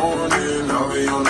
morning, I'll be on